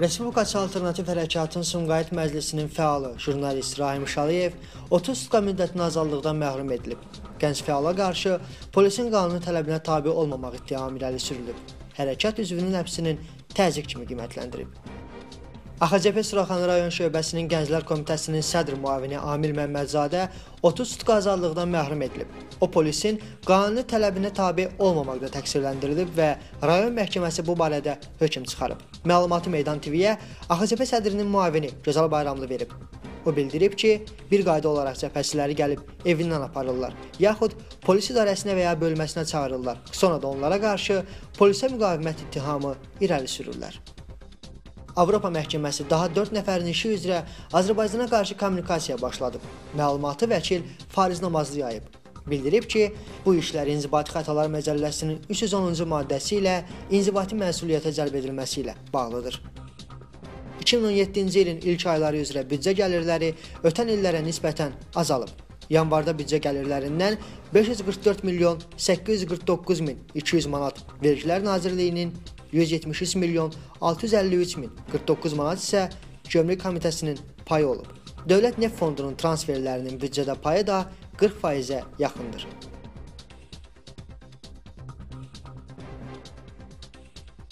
Respublikaçı Alternativ Hərəkatın Sumqayıt Məclisinin fəalı jurnalist Rahim Şaliyev 30 sutka müddətinə azadlıqdan məhrum edilib. Gənc fəala qarşı polisin qanuni tələbinə tabe olmamaq ittihamı irəli sürülüb. Hərəkat üzvünün həbsinin təzyiq kimi qiymətləndirib. AXCP Suraxanı rayon şöbəsinin Gənclər Komitəsinin sədr müavini Amil Məmmədzadə 30 sutka azadlıqdan məhrum edilib. O polisin qanuni tələbinə tabe olmamaqda təqsirləndirilib və rayon məhkəməsi bu barədə hökm çıxarıb. Məlumatı Meydan TV-yə AXCP sədrinin müavini Gözəl Bayramlı verib. O bildirib ki, bir qayda olaraq cəbhəçiləri gəlib evindən aparırlar, yaxud polis idarəsinə və ya bölməsinə çağırırlar. Sonra da onlara qarşı polisə müqavimət ittihamı irəli sürürlər. Avropa Məhkəməsi daha 4 nəfərin işi üzrə Azərbaycana qarşı kommunikasiya başladıb. Məlumatı vəkil Fariz Namazlı yayıb. Bildirib ki, bu işlər İnzibati Xətalar Məcəlləsinin 310-cu maddəsi ilə inzibati məsuliyyətə cəlb edilməsi ilə bağlıdır. 2017-ci ilin ilk ayları üzrə büdcə gəlirləri ötən illərə nisbətən azalıb. Yanvarda büdcə gəlirlərindən 544 milyon 849 min 200 manat, Vergilər Nazirliyinin 173 milyon 653 min 49 manat isə Gömrük Komitəsinin payı olub. Dövlət Neft Fondunun transferlərinin büdcədə payı da 40%-ə yaxındır.